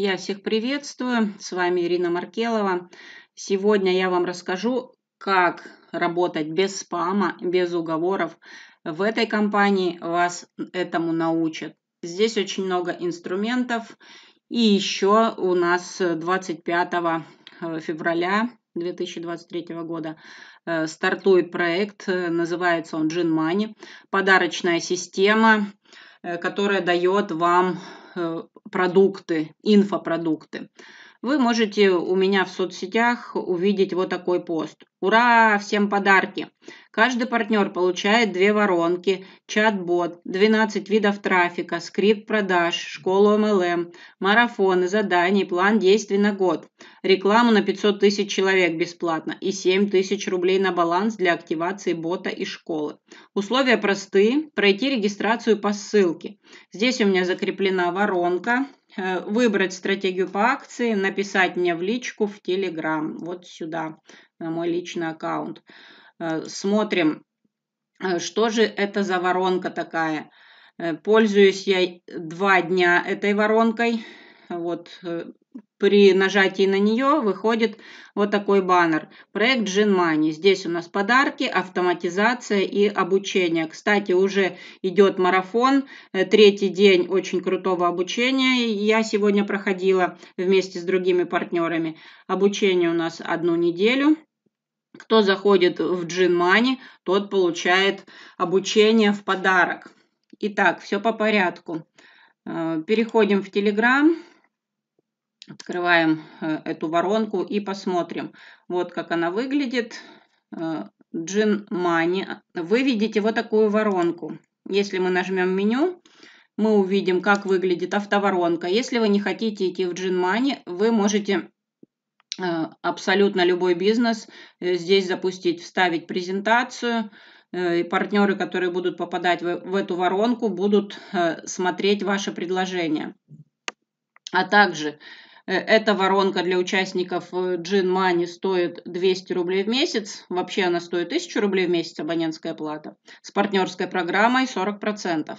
Я всех приветствую, с вами Ирина Маркелова. Сегодня я вам расскажу, как работать без спама, без уговоров. В этой компании вас этому научат. Здесь очень много инструментов. И еще у нас 25 февраля 2023 года э, стартует проект, называется он Gin Money, подарочная система, э, которая дает вам Э, продукты, инфопродукты. Вы можете у меня в соцсетях увидеть вот такой пост. Ура! Всем подарки! Каждый партнер получает две воронки, чат-бот, 12 видов трафика, скрипт продаж, школу MLM, марафоны, задания, план действий на год, рекламу на 500 тысяч человек бесплатно и 7 тысяч рублей на баланс для активации бота и школы. Условия простые. Пройти регистрацию по ссылке. Здесь у меня закреплена воронка, выбрать стратегию по акции, написать мне в личку в Telegram, вот сюда, на мой личный аккаунт. Э, смотрим, э, что же это за воронка такая. Пользуюсь я два дня этой воронкой. Вот при нажатии на нее выходит вот такой баннер. Проект Gin Money. Здесь у нас подарки, автоматизация и обучение. Кстати, уже идет марафон. Э, третий день очень крутого обучения. Я сегодня проходила вместе с другими партнерами. Обучение у нас одну неделю. Кто заходит в Gin Money, тот получает обучение в подарок. Итак, все по порядку. Э, переходим в Telegram. Открываем э, эту воронку и посмотрим. Вот как она выглядит. Э, Money. Вы видите вот такую воронку. Если мы нажмем меню, мы увидим, как выглядит автоворонка. Если вы не хотите идти в Gin Money, вы можете э, абсолютно любой бизнес здесь запустить, вставить презентацию, и партнеры, которые будут попадать в, эту воронку, будут смотреть ваше предложение. А также эта воронка для участников э, Money стоит 200 рублей в месяц. Вообще она стоит 1000 рублей в месяц, абонентская плата. С партнерской программой 40%.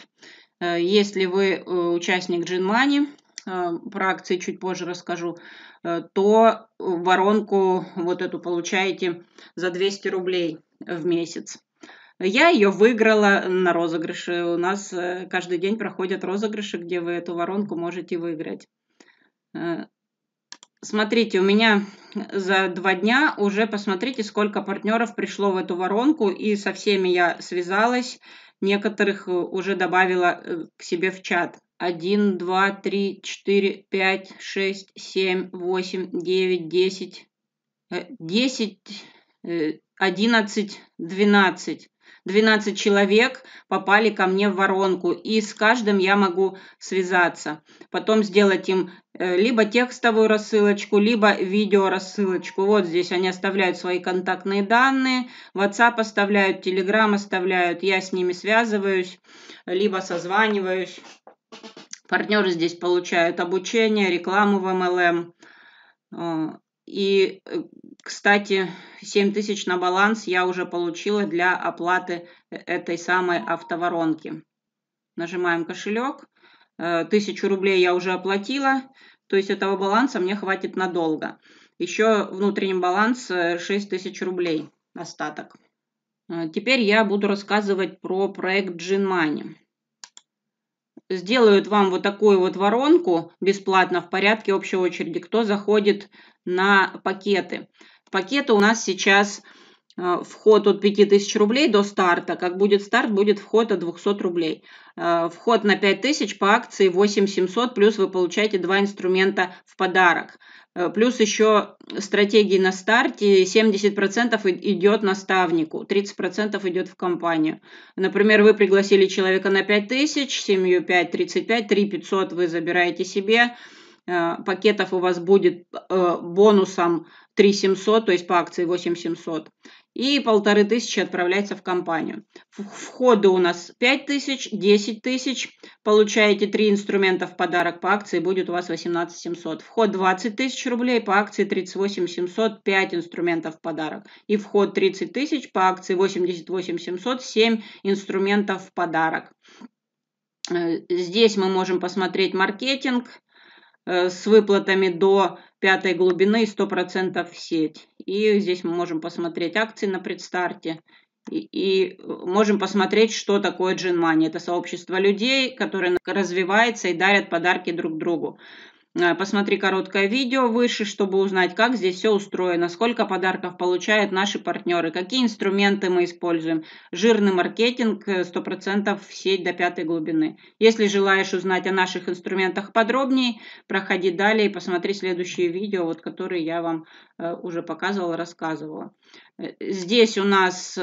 Э, если вы участник Gin Money, про акции чуть позже расскажу, то воронку вот эту получаете за 200 рублей в месяц. Я ее выиграла на розыгрыше. У нас каждый день проходят розыгрыши, где вы эту воронку можете выиграть. Смотрите, у меня за два дня уже посмотрите, сколько партнеров пришло в эту воронку, и со всеми я связалась, некоторых э, уже добавила э, к себе в чат. 1, 2, 3, 4, 5, 6, 7, 8, 9, 10, 10, 11, 12. 12 человек попали ко мне в воронку, и с каждым я могу связаться. Потом сделать им э, либо текстовую рассылочку, либо видео рассылочку. Вот здесь они оставляют свои контактные данные, WhatsApp оставляют, Telegram оставляют, я с ними связываюсь, либо созваниваюсь. Партнеры здесь получают обучение, рекламу в MLM. И, э, кстати, 7 тысяч на баланс я уже получила для оплаты э, этой самой автоворонки. Нажимаем кошелек. Э, тысячу рублей я уже оплатила, то есть этого баланса мне хватит надолго. Еще внутренний баланс 6 тысяч рублей остаток. Теперь я буду рассказывать про проект Gin Money сделают вам вот такую вот воронку бесплатно в порядке общей очереди, кто заходит на пакеты. Пакеты у нас сейчас вход от 5000 рублей до старта. Как будет старт, будет вход от 200 рублей. Э, вход на 5000 по акции 8700, плюс вы получаете два инструмента в подарок. Э, плюс еще стратегии на старте 70% идет наставнику, 30% идет в компанию. Например, вы пригласили человека на 5000, семью 5, 35, 3 500 вы забираете себе. Э, пакетов у вас будет э, бонусом 3 700, то есть по акции 8 700 и полторы тысячи отправляется в компанию. Входы у нас 5 тысяч, 10 тысяч. Получаете три инструмента в подарок по акции, будет у вас 18 700. Вход 20 тысяч рублей, по акции 38 700, 5 инструментов в подарок. И вход 30 тысяч, по акции 88 700, 7 инструментов в подарок. Э, здесь мы можем посмотреть маркетинг, э, с выплатами до пятой глубины 100% в сеть. И здесь мы можем посмотреть акции на предстарте. И, и можем посмотреть, что такое Джинмани. Это сообщество людей, которые развивается и дарят подарки друг другу. Э, посмотри короткое видео выше, чтобы узнать, как здесь все устроено, сколько подарков получают наши партнеры, какие инструменты мы используем. Жирный маркетинг 100% э, в сеть до пятой глубины. Если желаешь узнать о наших инструментах подробнее, проходи далее и посмотри следующие видео, вот, которые я вам э, уже показывала, рассказывала. Здесь у нас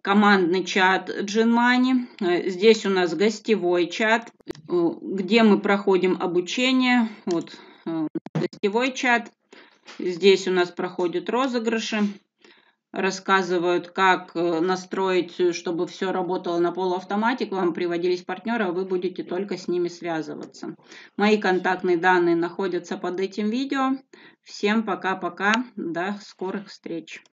командный чат GenMoney, здесь у нас гостевой чат, где мы проходим обучение. Вот гостевой чат. Здесь у нас проходят розыгрыши. Рассказывают, как э, настроить, чтобы все работало на полуавтомате. К вам приводились партнеры, а вы будете только с ними связываться. Мои контактные данные находятся под этим видео. Всем пока-пока. До скорых встреч.